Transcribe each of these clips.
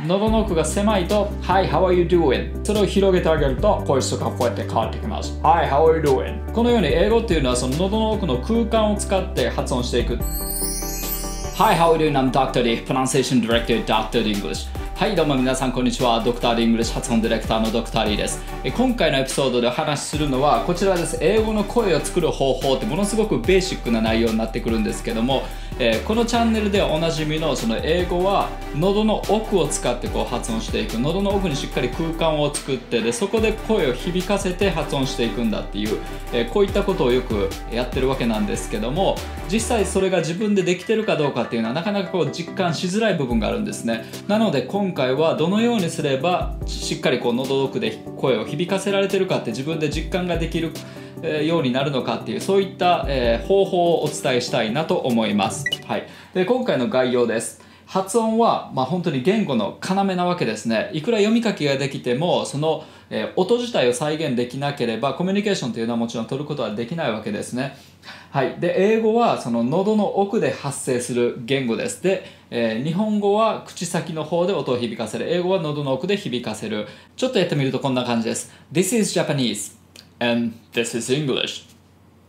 喉の奥が狭いと Hi, how are you doing? それを広げてあげると声質がこうやって変わってきます Hi, how are you doing? このように英語っていうのはその喉の奥の空間を使って発音していく Hi, how are you doing? I'm Dr. D, Pronunciation Director, Dr. D English はいどうも皆さんこんにちは。 Dr. D English 発音ディレクターの Dr. D です。今回のエピソードでお話しするのはこちらです。英語の声を作る方法ってものすごくベーシックな内容になってくるんですけどもえー、このチャンネルでおなじみのその英語は喉の奥を使ってこう発音していく。喉の奥にしっかり空間を作ってでそこで声を響かせて発音していくんだっていう、えー、こういったことをよくやってるわけなんですけども実際それが自分でできてるかどうかっていうのはなかなかこう実感しづらい部分があるんですね。なので今今回はどのようにすればしっかりこう喉奥で声を響かせられてるかって自分で実感ができるようになるのかっていうそういった、方法をお伝えしたいなと思います、はい、で今回の概要です。発音は、まあ、本当に言語の要なわけですね。いくら読み書きができてもその、えー、音自体を再現できなければコミュニケーションというのはもちろん取ることはできないわけですね。はい、で英語はその喉の奥で発生する言語です。で、えー、日本語は口先の方で音を響かせる。英語は喉の奥で響かせる。ちょっとやってみるとこんな感じです。This is Japanese and this is English.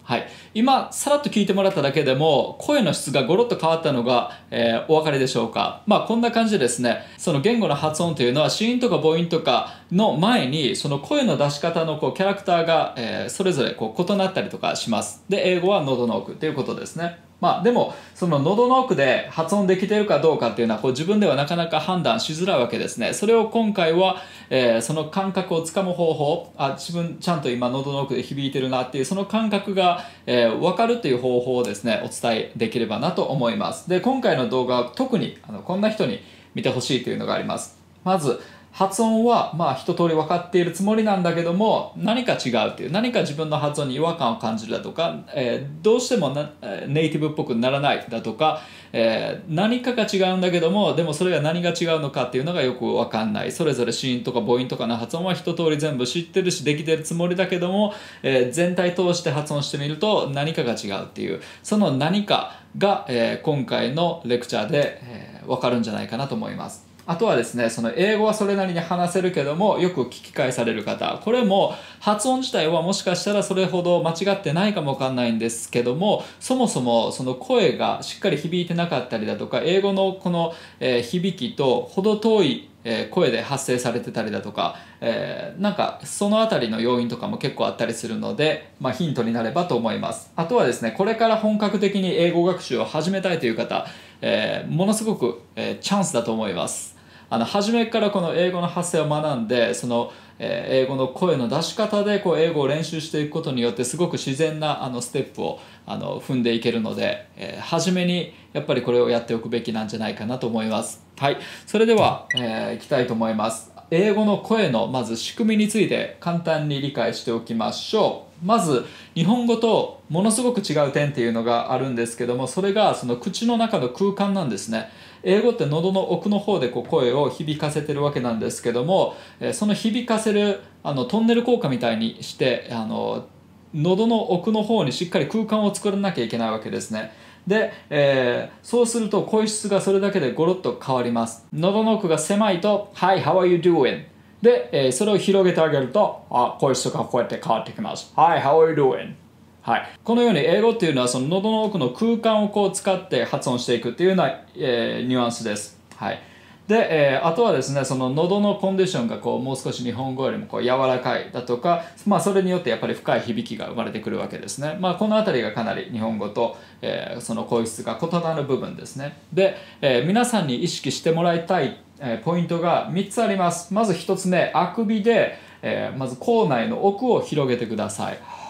はい、今さらっと聞いてもらっただけでも声の質がゴロッと変わったのが、えー、お分かりでしょうか。まあこんな感じでですねその言語の発音というのは子音とか母音とかの前にその声の出し方のこうキャラクターが、えー、それぞれこう異なったりとかします。で英語は喉の奥ということですね。まあ、でもその喉の奥で発音できてるかどうかっていうのはこう自分ではなかなか判断しづらいわけですね。それを今回は、え、その感覚をつかむ方法あ自分ちゃんと今喉の奥で響いてるなっていうその感覚が、えー、分かるっていう方法をですねお伝えできればなと思います。で今回の動画は特にあのこんな人に見てほしいというのがあります。まず発音はまあ一通り分かっているつもりなんだけども何か違うっていう何か自分の発音に違和感を感じるだとか、えー、どうしてもネイティブっぽくならないだとか、えー、何かが違うんだけどもでもそれが何が違うのかっていうのがよく分かんないそれぞれ子音とか母音とかの発音は一通り全部知ってるしできてるつもりだけども、えー、全体通して発音してみると何かが違うっていうその何かが、え今回のレクチャーで、え分かるんじゃないかなと思います。あとはですね、その英語はそれなりに話せるけども、よく聞き返される方。これも発音自体はもしかしたらそれほど間違ってないかもわかんないんですけども、そもそもその声がしっかり響いてなかったりだとか、英語のこの、え、響きと程遠いえ声で発生されてたりだとか、えー、なんかその辺りの要因とかも結構あったりするので、まあ、ヒントになればと思いますあとはですねこれから本格的に英語学習を始めたいという方、えー、ものすごく、えー、チャンスだと思いますあの初めからこの英語の発声を学んでその、え、英語の声の出し方でこう英語を練習していくことによってすごく自然なあのステップをあの踏んでいけるので、え、初めにやっぱりこれをやっておくべきなんじゃないかなと思います。はい。それでは、えー、いきたいと思います。英語の声のまず仕組みについて簡単に理解しておきましょう。まず日本語とものすごく違う点っていうのがあるんですけどもそれがその口の中の空間なんですね。英語って喉の奥の方でこう声を響かせてるわけなんですけどもその響かせるあのトンネル効果みたいにしてあの喉の奥の方にしっかり空間を作らなきゃいけないわけですねで、えー、そうすると声質がそれだけでゴロッと変わります喉の奥が狭いと Hi, how are you doing? で、えー、それを広げてあげるとあ声質がこうやって変わってきます Hi, how are you doing? はい、このように英語っていうのはその喉の奥の空間をこう使って発音していくっていうような、えー、ニュアンスです。はい。で、えー、あとはですねその喉のコンディションがこうもう少し日本語よりもこう柔らかいだとか、まあ、それによってやっぱり深い響きが生まれてくるわけですね、まあ、この辺りがかなり日本語と、えー、その声質が異なる部分ですね。で、えー、皆さんに意識してもらいたい、えポイントが3つあります。まず1つ目あくびで、えまず口内の奥を広げてください。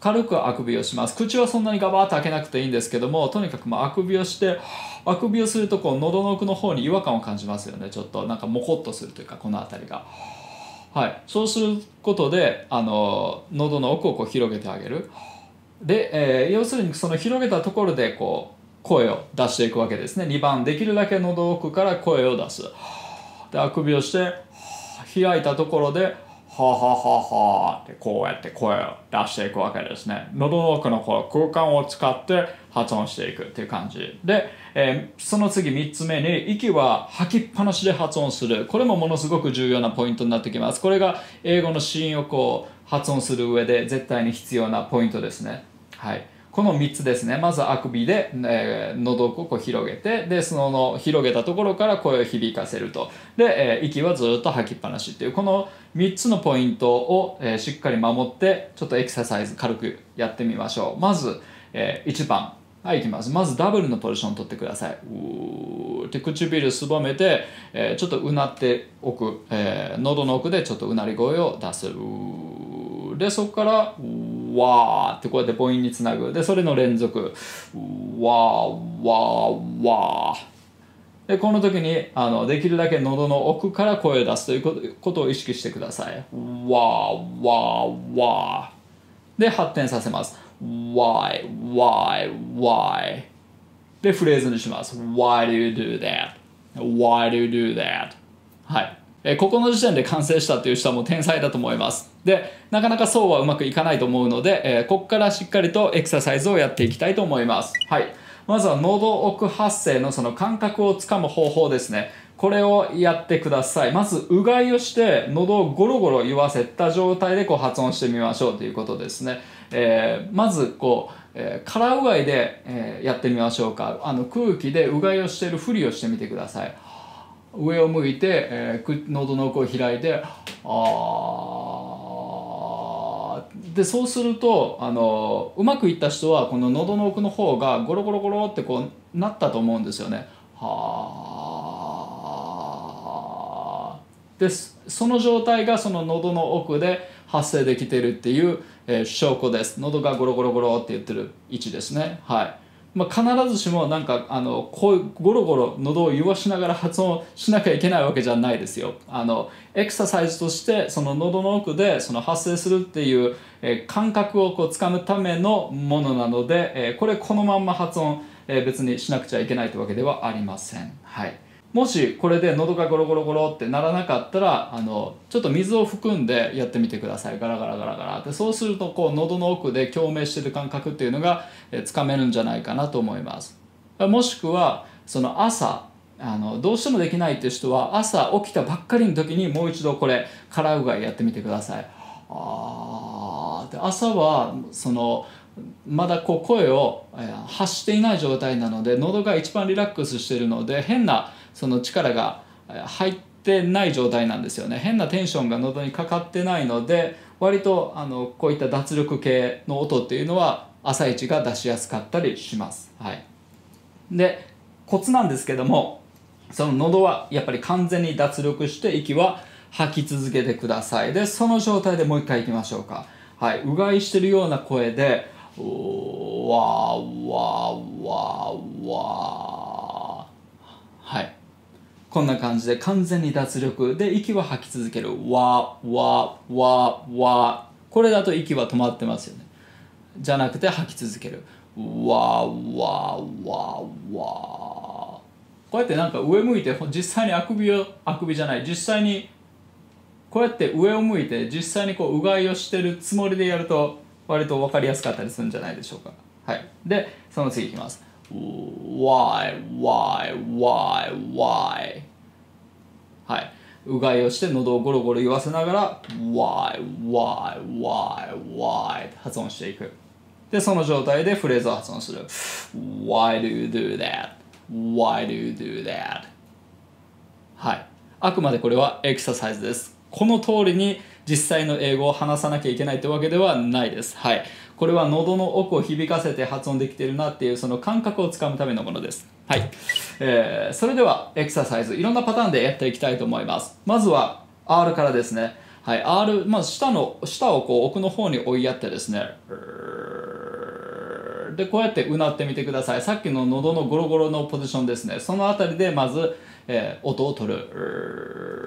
軽くあくびをします。口はそんなにガバッと開けなくていいんですけどもとにかくまああくびをしてあくびをするとこう喉の奥の方に違和感を感じますよね。ちょっとなんかモコっとするというかこの辺りが。はい。そうすることであの喉の奥をこう広げてあげる。で、えー、要するにその広げたところでこう声を出していくわけですね。2番できるだけ喉奥から声を出す。であくびをして開いたところでははははってこうやって声を出していくわけですね。喉の奥のこ空間を使って発音していくっていう感じ。で、えー、その次3つ目に息は吐きっぱなしで発音する。これもものすごく重要なポイントになってきます。これが英語の子音をこう発音する上で絶対に必要なポイントですね。はい。この3つですね。まずあくびで、えー、喉をこう広げて、で、その広げたところから声を響かせると。で、えー、息はずっと吐きっぱなしっていう、この3つのポイントを、えー、しっかり守って、ちょっとエクササイズ軽くやってみましょう。まず、えー、1番。はい、いきます。まずダブルのポジション取ってください。うーって唇すぼめて、えー、ちょっとうなっておく、えー、喉の奥でちょっとうなり声を出す。で、そこから、うーわーってこうやって母音につなぐ。でそれの連続。わーわーわー。でこの時にあのできるだけ喉の奥から声を出すということを意識してください。わーわーわー。で発展させます。why why why でフレーズにします。why do you do that? why do you do that? はい。えここの時点で完成したという人はもう天才だと思います。で、なかなかそうはうまくいかないと思うので、えここからしっかりとエクササイズをやっていきたいと思います。はい。まずは喉奥発声のその感覚をつかむ方法ですね。これをやってください。まず、うがいをして、喉をゴロゴロ言わせた状態でこう発音してみましょうということですね。えー、まず、こう、え、空うがいで、え、やってみましょうか。あの空気でうがいをしてるふりをしてみてください。上を向いて、えー、喉の奥を開いてあでそうするとあのうまくいった人はこの喉の奥の方がゴロゴロゴロってこうなったと思うんですよね。はあでその状態がその喉の奥で発生できてるっていう、えー、証拠です。喉がゴロゴロゴロって言ってる位置ですね。はいまあ、必ずしもなんかあのこうゴロゴロ喉を言わしながら発音しなきゃいけないわけじゃないですよあのエクササイズとしてその喉の奥でその発生するっていう、え、感覚をこう掴むためのものなので、え、これこのまんま発音、え、別にしなくちゃいけないというわけではありません。はい。もしこれで喉がゴロゴロゴロってならなかったらあのちょっと水を含んでやってみてください。ガラガラガラガラって。そうするとこう喉の奥で共鳴してる感覚っていうのがつかめるんじゃないかなと思います。もしくはその朝あのどうしてもできないっていう人は朝起きたばっかりの時にもう一度これ空うがいやってみてください。あで朝はそのまだこう声を発していない状態なので喉が一番リラックスしているので変なその力が入ってない状態なんですよね。変なテンションが喉にかかってないので割とあのこういった脱力系の音っていうのは朝一が出しやすかったりします。はい、でコツなんですけどもその喉はやっぱり完全に脱力して息は吐き続けてください。でその状態でもう一回いきましょうか。はい。うがいしてるような声で「わーわーわーわー」はい。こんな感じで完全に脱力で息は吐き続けるわわわわこれだと息は止まってますよね。じゃなくて吐き続ける。わわわわこうやってなんか上向いて実際にあくびをあくびじゃない実際にこうやって上を向いて実際にこううがいをしてるつもりでやると割と分かりやすかったりするんじゃないでしょうかはいでその次いきます why, why, why, why? はい。うがいをして喉をゴロゴロ言わせながら why, why, why, why? って発音していく。で、その状態でフレーズを発音する。why do you do that? why do you do that? はい。あくまでこれはエクササイズです。この通りに実際の英語を話さなきゃいけないってわけではないです。はい。これは喉の奥を響かせて発音できてるなっていうその感覚をつかむためのものです。はい。えー、それではエクササイズ、いろんなパターンでやっていきたいと思います。まずは R からですね。はい。R、まず下の、下をこう奥の方に追いやってですね。で、こうやってうなってみてください。さっきの喉のゴロゴロのポジションですね。そのあたりでまず、えー、音を取る。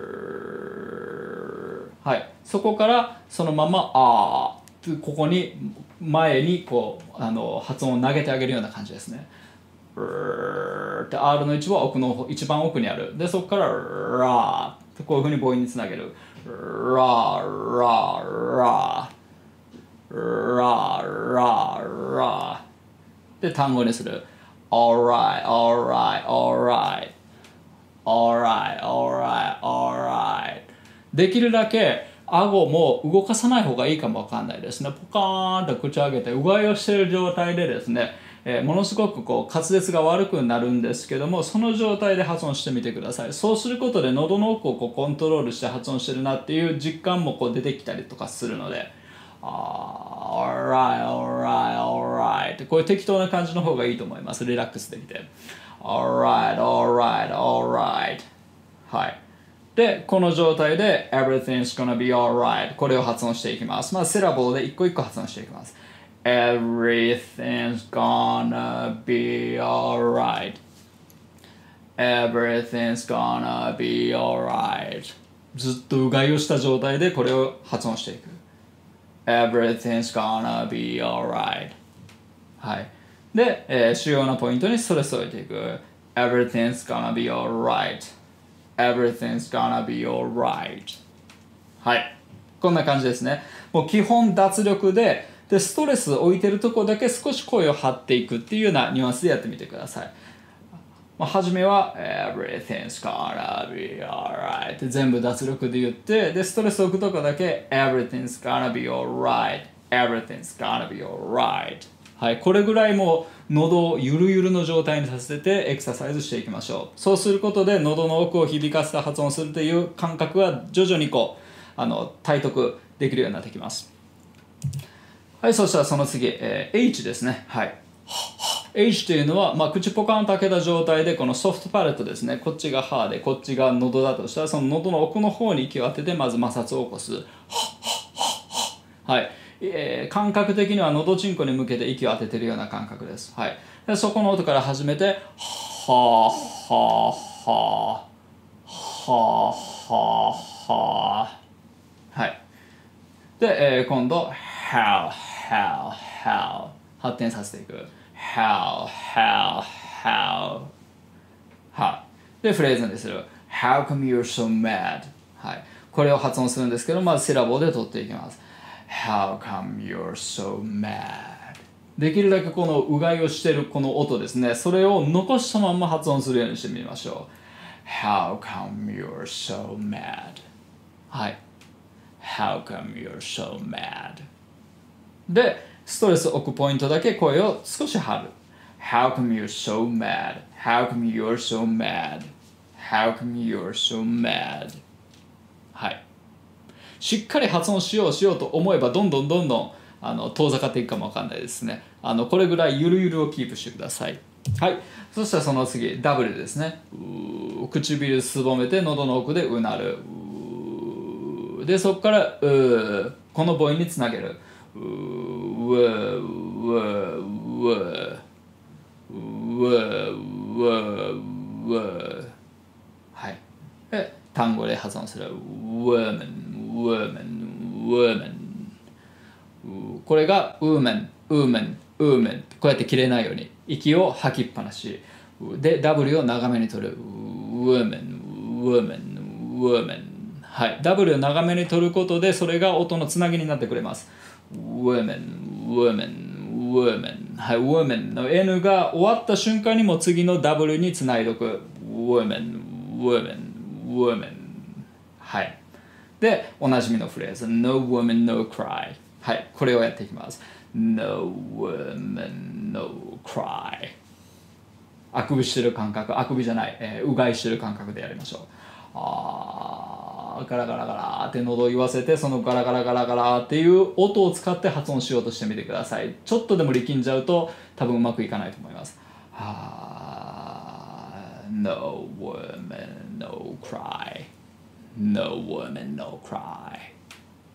はい。そこからそのまま、あー。ここに前にこうあの発音を投げてあげるような感じですね。で R の位置は奥の一番奥にある。でそこからラーってこういうふうに母音につなげる ra ra ra ra ra ra で単語にする alright alright alright alright alright alright できるだけ顎も動かさない方がいいかもわかんないですね。ポカーンと口を上げてうがいをしている状態でですねえー、ものすごくこう滑舌が悪くなるんですけどもその状態で発音してみてください。そうすることで喉の奥をこうコントロールして発音してるなっていう実感もこう出てきたりとかするのであ alright alright alright. こういう適当な感じの方がいいと思います。リラックスできて。Alright alright alright. はい。で、この状態で everything's gonna be alright これを発音していきます。まずセラボーで一個一個発音していきます。Everything's gonna be alright. Everything's gonna be alright. ずっとうがいをした状態でこれを発音していく。Everything's gonna be alright. はい。で、えー、主要なポイントにストレスを置いていく。Everything's gonna be alright. Everything's gonna be alright. はい。こんな感じですね。もう基本脱力で、でストレス置いてるとこだけ少し声を張っていくっていうようなニュアンスでやってみてください。まあ、初めは Everything's gonna be alright って全部脱力で言ってでストレスを置くとこだけ Everything's gonna be alright Everything's gonna be alright はい、これぐらいもう喉をゆるゆるの状態にさせてエクササイズしていきましょう。そうすることで喉の奥を響かせた発音するという感覚は徐々にこうあの体得できるようになってきます。はい、そしたらその次、えー、H ですね。はい。H というのは、まあ、口ポカンと開けた状態でこのソフトパレットですね。こっちが歯でこっちが喉だとしたらその喉の奥の方に息を当ててまず摩擦を起こす。はい、えー、感覚的には喉チンコに向けて息を当ててるような感覚です。はい。でそこの音から始めてはあはあはあはあは。あはい。で、えー、今度 how how how 発展させていく。how how how はい。でフレーズにする。how come you're so mad? はい。これを発音するんですけどまずセラボで取っていきます。How come you're so mad できるだけこのうがいをしてるこの音ですねそれを残したまま発音するようにしてみましょう how come you're so mad はい how come you're so mad で、ストレスを置くポイントだけ声を少し張る。How come you're so mad? How come you're so mad? How come you're so mad? はい。しっかり発音しようしようと思えばどんどんどんどんあの遠ざかっていくかもわかんないですね。あのこれぐらいゆるゆるをキープしてください。はい。そしたらその次、ダブルですね。唇すぼめて喉の奥でうなる。で、そこからうこの母音につなげる。うわうわうわうわうわはい単語で発音する woman ウーメンウーメンこれがウーメンウーメンウーメン。こうやって切れないように息を吐きっぱなし。で W を長めに取る。ウーメンウーメンウーメンはい。W を長めに取ることでそれが音のつなぎになってくれます。ウーメンウーメンウーメンはい。ウーメンの N が終わった瞬間にも次の W につないどく。ウーメンウーメンウーメンはい。で、おなじみのフレーズ No woman, no cry はいこれをやっていきます。No woman, no cry あくびしてる感覚あくびじゃない、えー、うがいしてる感覚でやりましょう。あガラガラガラって喉を言わせてそのガラガラガラガラっていう音を使って発音しようとしてみてください。ちょっとでも力んじゃうと多分うまくいかないと思います。は No woman no cry No woman no cry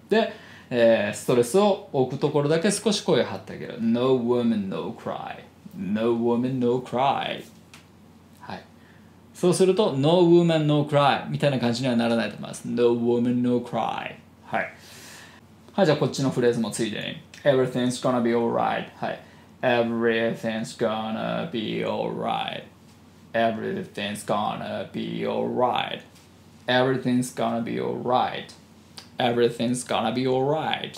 で、えー、ストレスを置くところだけ少し声を張ってあげる No woman no cry No woman no cry はいそうすると No woman no cry みたいな感じにはならないと思います No woman no cry はいはいじゃあこっちのフレーズもついでに Everything's gonna be alright はい Everything's gonna be alright Everything's gonna be alright Everything's gonna be alright. Everything's gonna be alright.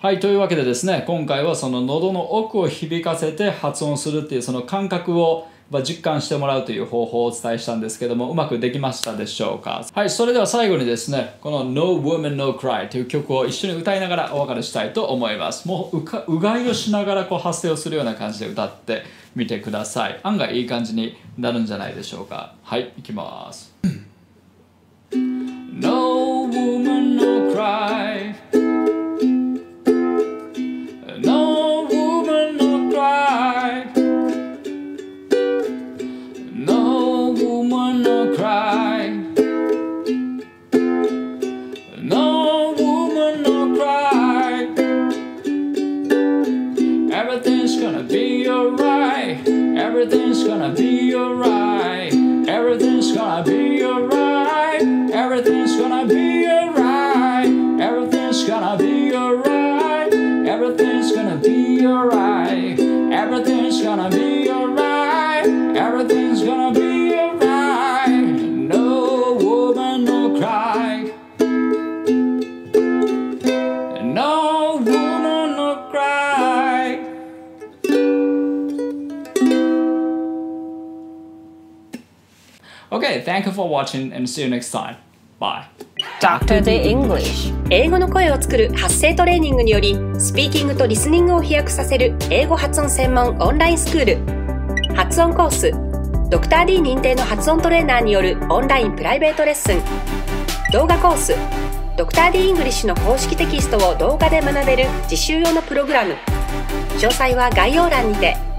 はいというわけでですね今回はその喉の奥を響かせて発音するっていうその感覚を実感してもらうという方法をお伝えしたんですけどもうまくできましたでしょうか？はいそれでは最後にですねこの No Woman No Cry という曲を一緒に歌いながらお別れしたいと思います。もううかうがいをしながらこう発声をするような感じで歌ってみてください。案外いい感じになるんじゃないでしょうか。はいいきます。Cry No woman no cry. No woman no cry. No woman no cry. Everything's gonna be alright. Everything's gonna be alright. Everything's gonna be alright Okay, thank you for watching and see you next time. Bye. Dr. D English 英語の声を作る発声トレーニングによりスピーキングとリスニングを飛躍させる英語発音専門オンラインスクール発音コースドクター d 認定の発音トレーナーによるオンラインプライベートレッスン動画コースドクター d イングリッシュの公式テキストを動画で学べる実習用のプログラム詳細は概要欄にて